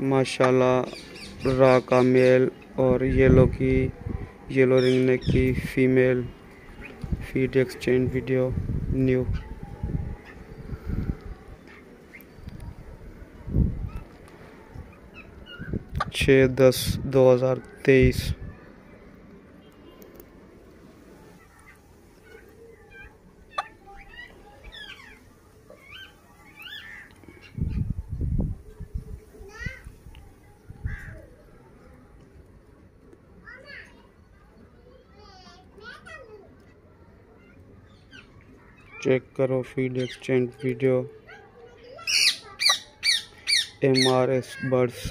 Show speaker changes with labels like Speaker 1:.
Speaker 1: माशाल्लाह, रा का मेल और येलो की, yellow ringneck female feed exchange video, new. छः दस दो हज़ार तेईस। चेक करो feed exchange video M R S birds